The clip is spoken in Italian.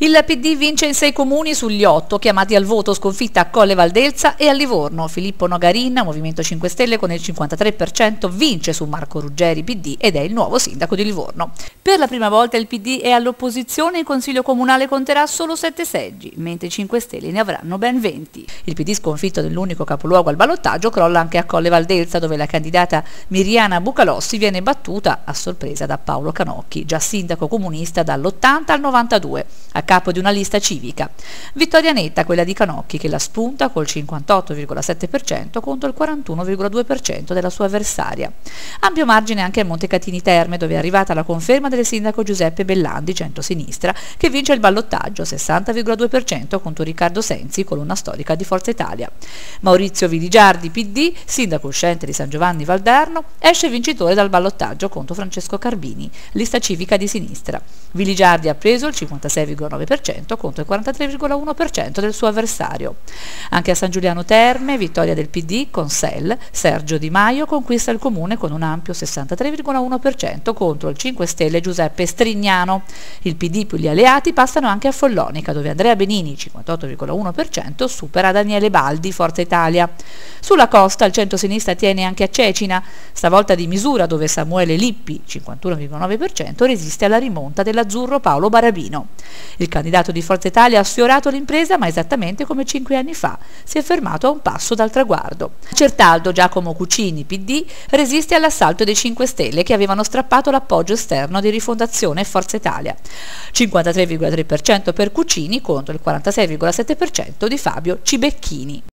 Il PD vince in sei comuni sugli otto, chiamati al voto sconfitta a Colle Valdelsa e a Livorno. Filippo Nogarin, Movimento 5 Stelle con il 53%, vince su Marco Ruggeri PD ed è il nuovo sindaco di Livorno. Per la prima volta il PD è all'opposizione, il Consiglio Comunale conterà solo sette seggi, mentre i 5 Stelle ne avranno ben 20. Il PD sconfitto nell'unico capoluogo al ballottaggio crolla anche a Colle Valdelsa, dove la candidata Miriana Bucalossi viene battuta a sorpresa da Paolo Canocchi, già sindaco comunista dall'80 al 92. A capo di una lista civica. Vittoria netta quella di Canocchi che la spunta col 58,7% contro il 41,2% della sua avversaria. Ampio margine anche a Montecatini Terme dove è arrivata la conferma del sindaco Giuseppe Bellandi, centro-sinistra, che vince il ballottaggio 60,2% contro Riccardo Sensi, colonna storica di Forza Italia. Maurizio Viligiardi, PD, sindaco uscente di San Giovanni Valderno, esce vincitore dal ballottaggio contro Francesco Carbini, lista civica di sinistra. Viligiardi ha preso il 56,9% 49% contro il 43,1% del suo avversario. Anche a San Giuliano Terme, vittoria del PD con Sell, Sergio Di Maio conquista il comune con un ampio 63,1% contro il 5 Stelle Giuseppe Strignano. Il PD più gli alleati passano anche a Follonica, dove Andrea Benini, 58,1%, supera Daniele Baldi, Forza Italia. Sulla costa il centro-sinistra tiene anche a Cecina, stavolta di misura dove Samuele Lippi, 51,9%, resiste alla rimonta dell'azzurro Paolo Barabino. Il candidato di Forza Italia ha sfiorato l'impresa, ma esattamente come cinque anni fa, si è fermato a un passo dal traguardo. Certaldo Giacomo Cucini, PD, resiste all'assalto dei 5 Stelle che avevano strappato l'appoggio esterno di Rifondazione Forza Italia. 53,3% per Cucini contro il 46,7% di Fabio Cibecchini.